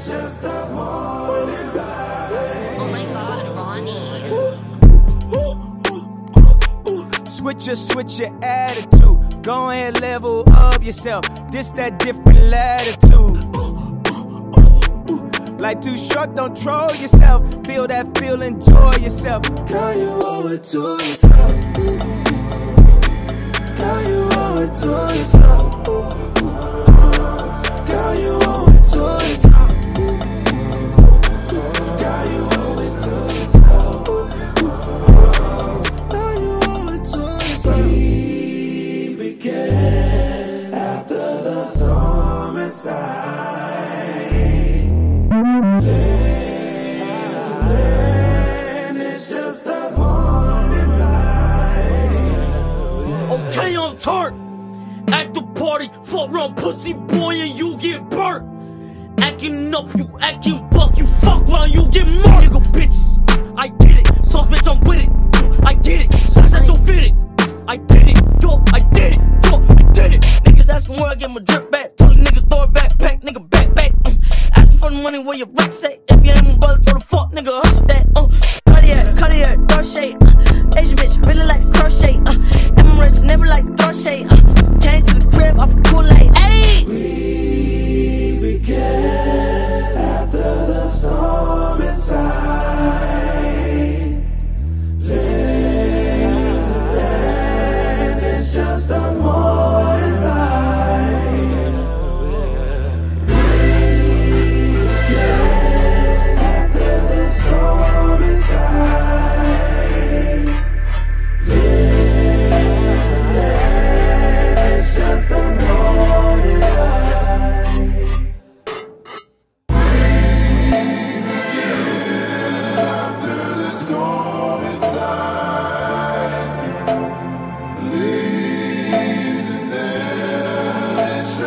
It's just the morning ride. Oh my god, Ronnie. Switch your, switch your attitude. Go ahead, level up yourself. This that different latitude. Life too short, don't troll yourself. Feel that feel, enjoy yourself. Girl, you owe it to yourself. Girl, you owe it to yourself. Turned. At the party, fuck around pussy boy and you get burnt. Acting up, you acting buck, you fuck round, you get murdered. Nigga bitches, I get it. Sauce bitch, I'm with it. I get it. Shots at your fitted. I did it, yo, I did it, yo, I did it. Niggas asking where I get my drip back. Tell the nigga throw it back, pack, nigga back, back. Mm. Asking for the money where your racks at. If you ain't my brother, tell the fuck nigga hush that. Dorche. Uh. Came to the crib off a Kool-Aid. Ayy!